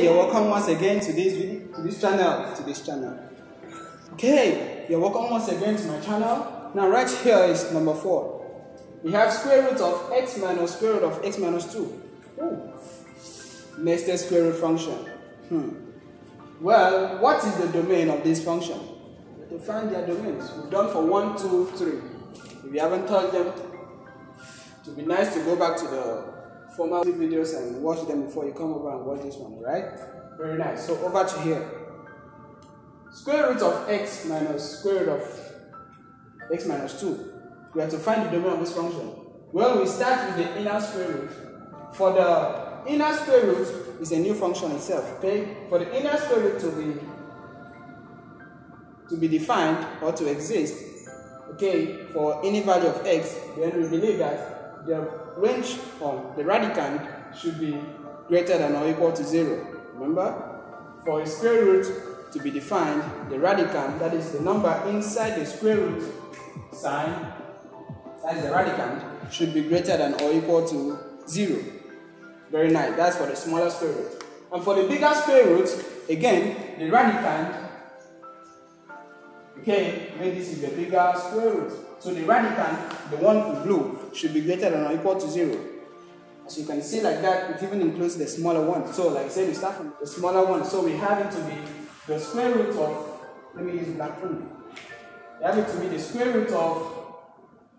You're welcome once again to this video, to this channel, to this channel. Okay, you're welcome once again to my channel. Now right here is number four. We have square root of x minus square root of x minus 2. Ooh. Nested square root function. Hmm. Well, what is the domain of this function? To find their domains. We've done for one, two, three. If you haven't touched them, it would be nice to go back to the former videos and watch them before you come over and watch this one, right? Very nice. So over to here. Square root of x minus square root of x minus 2. We have to find the domain of this function. Well, we start with the inner square root. For the inner square root is a new function itself, okay? For the inner square root to be to be defined or to exist, okay, for any value of x, then we believe that the range of the radicand should be greater than or equal to 0. Remember? For a square root to be defined, the radicand, that is the number inside the square root sign, that is the radicand, should be greater than or equal to 0. Very nice. That's for the smaller square root. And for the bigger square root, again, the radicand, okay, when this is the bigger square root, so the radicand, the one in blue, should be greater than or equal to 0. As you can see like that, it even includes the smaller one. So like I said, we start from the smaller one. So we have it to be the square root of, let me use black pen. We have it to be the square root of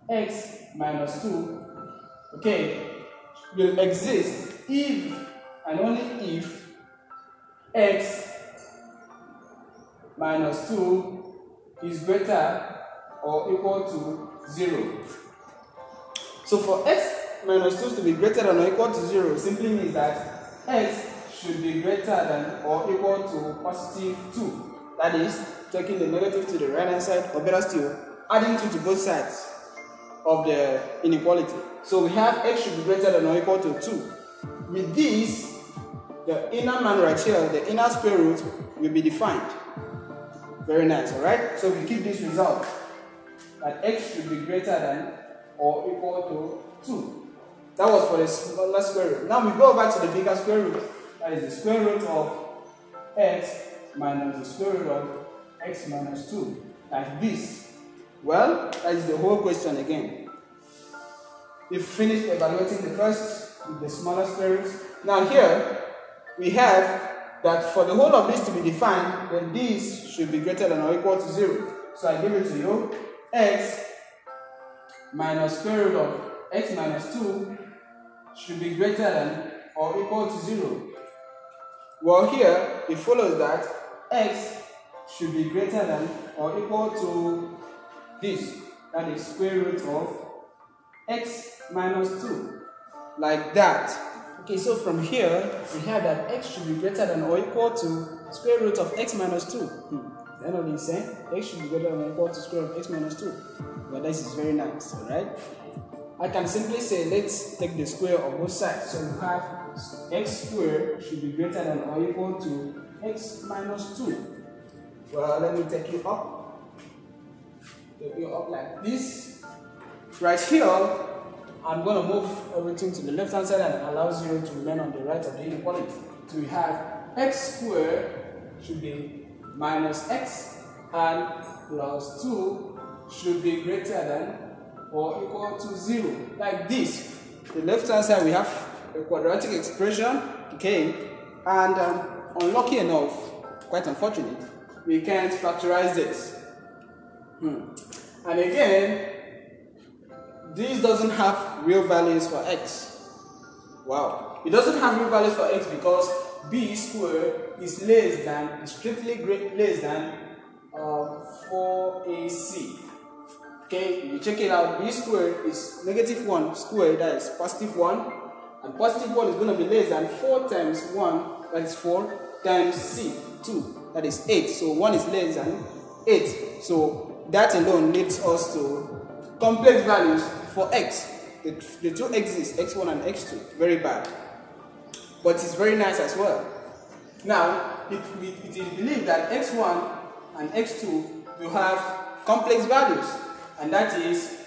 x minus 2, okay, will exist if and only if x minus 2 is greater or equal to 0. So for x minus 2 to be greater than or equal to 0 simply means that x should be greater than or equal to positive 2. That is, taking the negative to the right hand side, or better still, adding 2 to both sides of the inequality. So we have x should be greater than or equal to 2. With this, the inner man right here, the inner square root, will be defined. Very nice, alright? So we keep this result that x should be greater than or equal to 2. That was for the smaller square root. Now we go back to the bigger square root. That is the square root of x minus the square root of x minus 2. Like this. Well, that is the whole question again. We finished evaluating the first with the smaller square root. Now here, we have that for the whole of this to be defined, then this should be greater than or equal to 0. So I give it to you. x minus square root of x minus 2 should be greater than or equal to 0. Well, here it follows that x should be greater than or equal to this, that is square root of x minus 2, like that. Okay, so from here, we have that x should be greater than or equal to square root of x minus 2. Hmm. What he's saying? x should be greater than or equal to square root of x minus 2. But this is very nice, alright? I can simply say let's take the square of both sides. So we have x squared should be greater than or equal to x minus 2. Well, let me take you up. Take you up like this. Right here, I'm going to move everything to the left hand side and allow you to remain on the right of the inequality. So we have x squared should be minus x and plus 2 should be greater than or equal to 0, like this. The left hand side we have a quadratic expression, okay, and um, unlucky enough, quite unfortunate, we can't factorize this. Hmm. And again, this doesn't have real values for x. Wow. It doesn't have real values for x because b squared is less than, strictly less than uh, 4ac. Okay, you check it out, b squared is negative 1 squared, that is positive 1. And positive 1 is going to be less than 4 times 1, that is 4, times c, 2, that is 8. So 1 is less than 8. So that alone leads us to complex values for x. The, the two exist, x1 and x2. Very bad. But it's very nice as well. Now, it, it is believed that x1 and x2 will have complex values and that is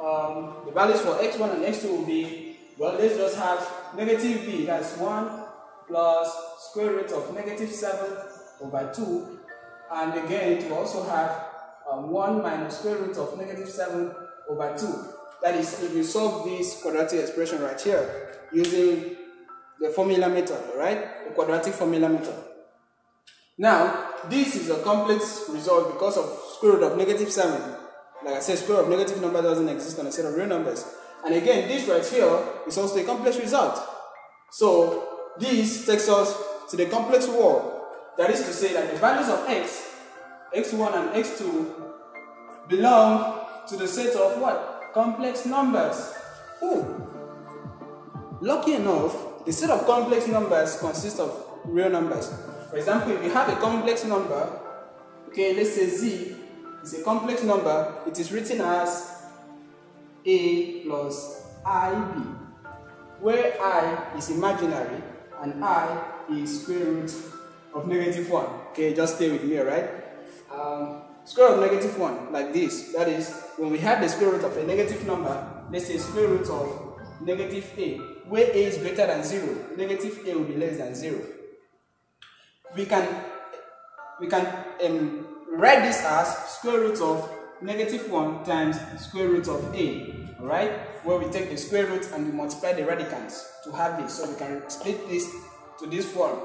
um, the values for x1 and x2 will be, well, let's just have negative b, that's 1 plus square root of negative 7 over 2 and again it will also have um, 1 minus square root of negative 7 over 2. That is, if you solve this quadratic expression right here using the formula method, right? The quadratic formula method. Now, this is a complex result because of square root of negative 7. Like I said, square root of negative number doesn't exist on a set of real numbers. And again, this right here is also a complex result. So, this takes us to the complex world. That is to say that the values of x, x1 and x2 belong to the set of what? Complex numbers. Ooh. Lucky enough, the set of complex numbers consists of real numbers. For example, if you have a complex number, okay, let's say z is a complex number, it is written as a plus ib, where i is imaginary and i is square root of negative 1. Okay, just stay with me, alright? Um, square of negative 1, like this. That is, when we have the square root of a negative number, let's say square root of negative a, where a is greater than 0, negative a will be less than 0. We can, we can um, write this as square root of negative 1 times square root of a, alright? Where we take the square root and we multiply the radicands to have this. So we can split this to this form.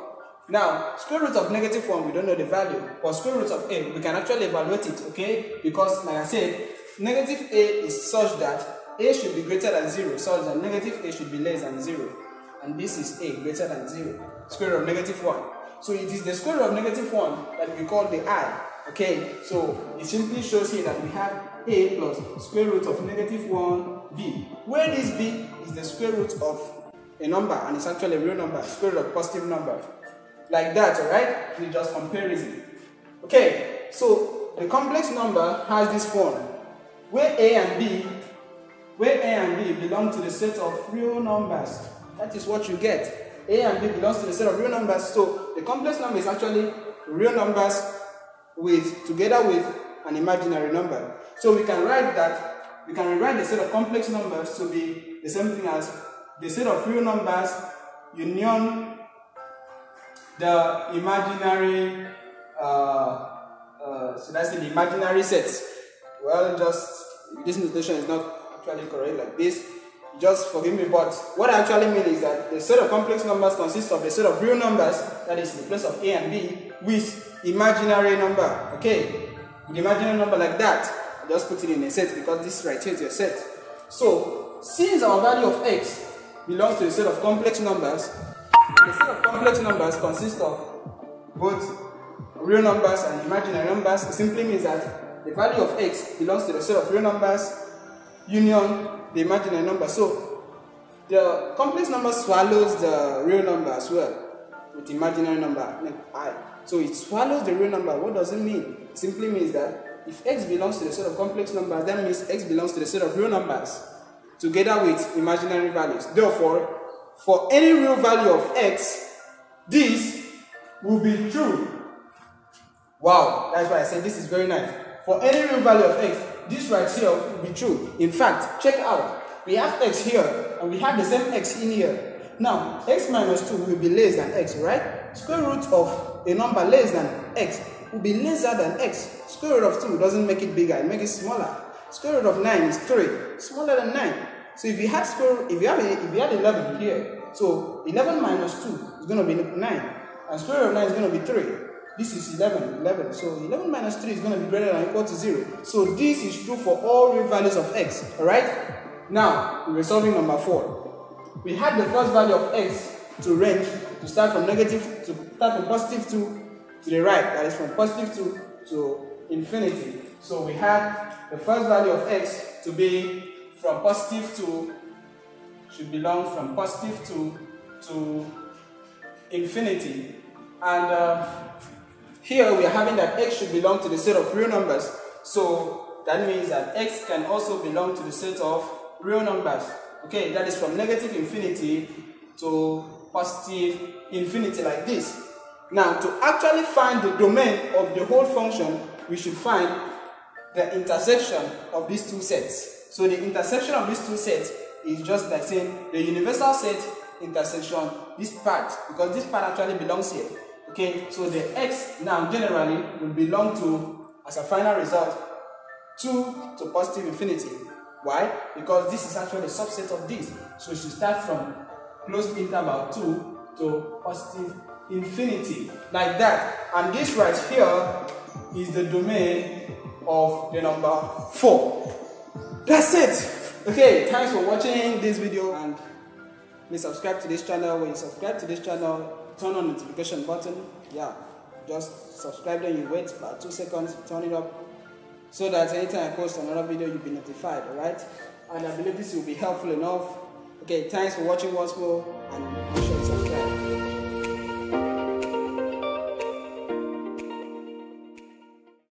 Now, square root of negative 1, we don't know the value. But square root of a, we can actually evaluate it, okay? Because, like I said, negative a is such that a should be greater than 0, such that negative a should be less than 0. And this is a greater than 0. Square root of negative 1. So it is the square root of negative 1 that we call the i. Okay, so it simply shows here that we have a plus square root of negative 1 b. Where this b is the square root of a number and it's actually a real number, square root of positive number like that, alright? We just comparison. Okay, so the complex number has this form where a and b, where a and b belong to the set of real numbers. That is what you get. A and b belongs to the set of real numbers. So the complex number is actually real numbers with together with an imaginary number. So we can write that we can rewrite the set of complex numbers to be the same thing as the set of real numbers union the imaginary, uh, uh, should I say the imaginary sets? Well, just, this notation is not actually correct like this. Just forgive me, but what I actually mean is that the set of complex numbers consists of a set of real numbers, that is in the place of A and B, with imaginary number, okay? With imaginary number like that, just put it in a set because this right here is a set. So, since our value of x belongs to a set of complex numbers, the set of complex numbers consists of both real numbers and imaginary numbers. It simply means that the value of x belongs to the set of real numbers union the imaginary number. So the complex number swallows the real number as well with imaginary number i. So it swallows the real number. What does it mean? It simply means that if x belongs to the set of complex numbers, that means x belongs to the set of real numbers together with imaginary values. Therefore, for any real value of x, this will be true. Wow, that's why I said this is very nice. For any real value of x, this right here will be true. In fact, check out. We have x here, and we have the same x in here. Now, x minus 2 will be less than x, right? Square root of a number less than x will be lesser than x. Square root of 2 doesn't make it bigger, it makes it smaller. Square root of 9 is 3, smaller than 9. So if you had square, if you have a, if you had 11 here, so 11 minus 2 is going to be 9, and square root of 9 is going to be 3. This is 11, 11. So 11 minus 3 is going to be greater than equal to 0. So this is true for all real values of x, alright? Now, we're solving number 4. We had the first value of x to range to start from negative, to start from positive 2 to the right, that is from positive 2 to infinity. So we had the first value of x to be from positive 2 should belong from positive 2 to infinity. And uh, here we are having that x should belong to the set of real numbers. So that means that x can also belong to the set of real numbers. Okay, that is from negative infinity to positive infinity like this. Now, to actually find the domain of the whole function, we should find the intersection of these two sets. So the intersection of these two sets is just like saying the universal set intersection this part because this part actually belongs here okay? So the x now generally will belong to as a final result 2 to positive infinity. Why? Because this is actually a subset of this. So it should start from closed interval 2 to positive infinity like that. And this right here is the domain of the number 4 that's it. Okay thanks for watching this video and please subscribe to this channel. When you subscribe to this channel turn on notification button. Yeah just subscribe then you wait about two seconds turn it up so that anytime I post another video you'll be notified alright? And I believe this will be helpful enough. Okay thanks for watching once more and make sure subscribe